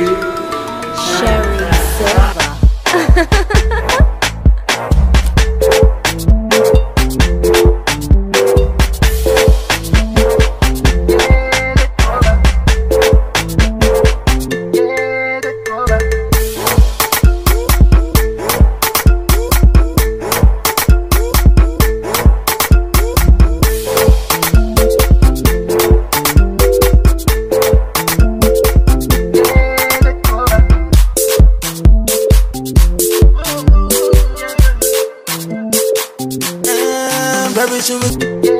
Sherry Silva. Baby, should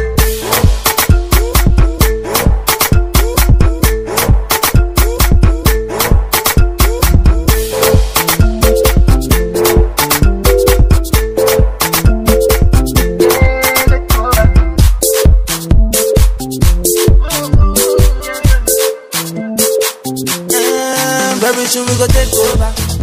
Baby, should we go take over?